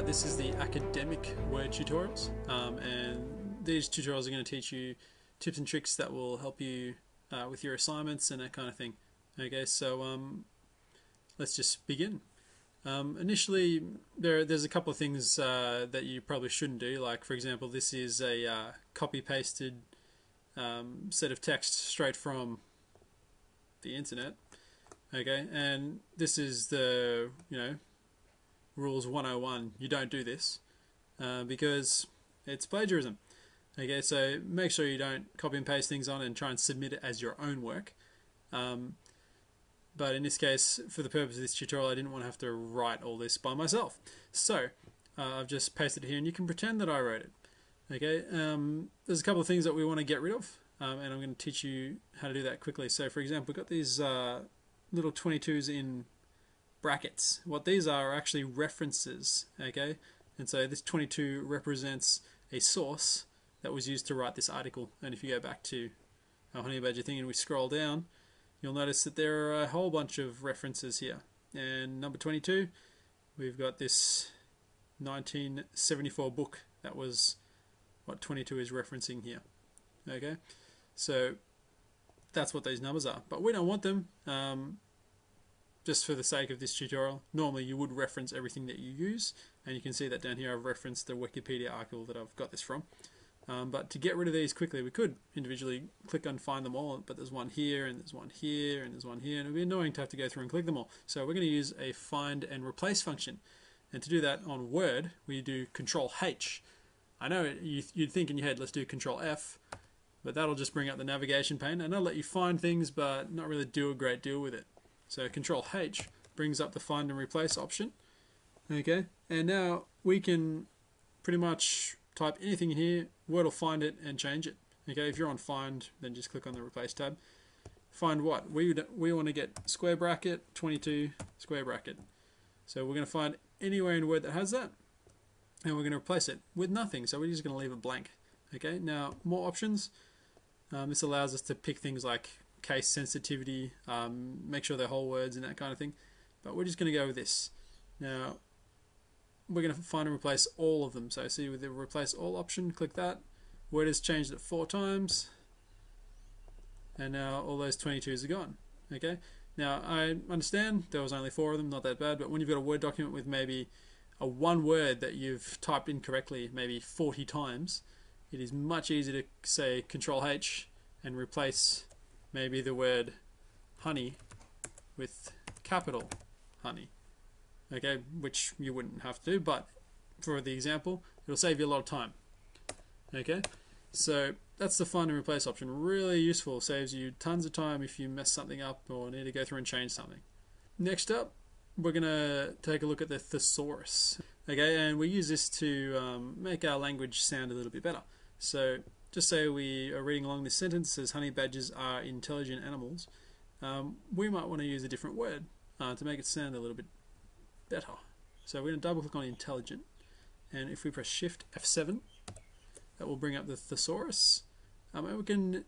Uh, this is the academic word tutorials, um, and these tutorials are going to teach you tips and tricks that will help you uh, with your assignments and that kind of thing. Okay, so um, let's just begin. Um, initially, there there's a couple of things uh, that you probably shouldn't do. Like, for example, this is a uh, copy pasted um, set of text straight from the internet. Okay, and this is the you know rules 101. You don't do this uh, because it's plagiarism. Okay, so make sure you don't copy and paste things on and try and submit it as your own work. Um, but in this case, for the purpose of this tutorial, I didn't want to have to write all this by myself. So uh, I've just pasted it here, and you can pretend that I wrote it. Okay, um, there's a couple of things that we want to get rid of, um, and I'm going to teach you how to do that quickly. So, for example, we've got these uh, little 22s in brackets. What these are are actually references. Okay, and so this 22 represents a source that was used to write this article. And if you go back to our honey badger thing and we scroll down, you'll notice that there are a whole bunch of references here. And number 22, we've got this 1974 book that was what 22 is referencing here. Okay, so that's what these numbers are. But we don't want them um, just for the sake of this tutorial. Normally you would reference everything that you use, and you can see that down here I've referenced the Wikipedia article that I've got this from. Um, but to get rid of these quickly, we could individually click and find them all, but there's one here, and there's one here, and there's one here, and it would be annoying to have to go through and click them all. So we're going to use a find and replace function. And to do that on Word, we do Control H. I know you'd think in your head, let's do Control F, but that'll just bring up the navigation pane, and that'll let you find things, but not really do a great deal with it. So Control H brings up the find and replace option. Okay, and now we can pretty much type anything in here, Word will find it and change it. Okay, if you're on find, then just click on the replace tab. Find what? We, we want to get square bracket, 22 square bracket. So we're going to find anywhere in Word that has that, and we're going to replace it with nothing. So we're just going to leave it blank. Okay, now more options. Um, this allows us to pick things like case sensitivity, um, make sure they're whole words and that kind of thing. But we're just going to go with this. Now, we're going to find and replace all of them. So see with the replace all option, click that. Word has changed it four times. And now all those 22s are gone. Okay. Now I understand there was only four of them, not that bad. But when you've got a Word document with maybe a one word that you've typed incorrectly, maybe 40 times, it is much easier to say Control H and replace maybe the word honey with capital honey okay, which you wouldn't have to, but for the example, it'll save you a lot of time. Okay, so that's the find and replace option. Really useful, saves you tons of time if you mess something up or need to go through and change something. Next up, we're going to take a look at the thesaurus. Okay, and we use this to um, make our language sound a little bit better. So just say we are reading along this sentence says honey badgers are intelligent animals. Um, we might want to use a different word uh, to make it sound a little bit better. So we're going to double click on intelligent and if we press shift F7 that will bring up the thesaurus um, and we can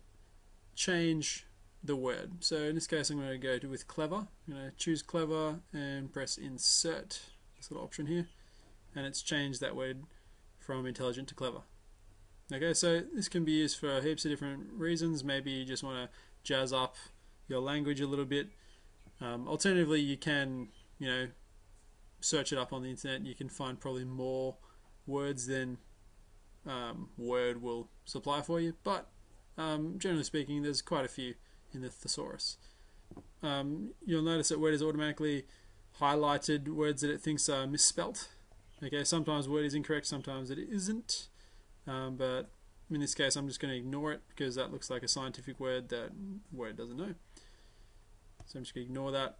change the word. So in this case I'm going to go to with clever. I'm going to choose clever and press insert this little option here and it's changed that word from intelligent to clever. Okay, so this can be used for heaps of different reasons. Maybe you just want to jazz up your language a little bit. Um, alternatively, you can, you know, search it up on the internet you can find probably more words than um, Word will supply for you. But um, generally speaking, there's quite a few in the thesaurus. Um, you'll notice that Word has automatically highlighted words that it thinks are misspelt. Okay, sometimes Word is incorrect, sometimes it isn't. Um, but in this case, I'm just going to ignore it because that looks like a scientific word that Word doesn't know. So I'm just going to ignore that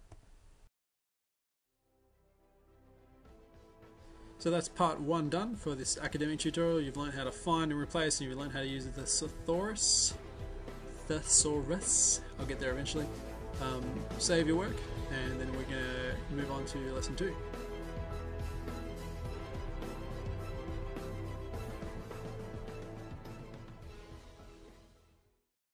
So that's part one done for this academic tutorial. You've learned how to find and replace and you've learned how to use the thesaurus. Thesaurus. I'll get there eventually. Um, save your work and then we're going to move on to lesson two.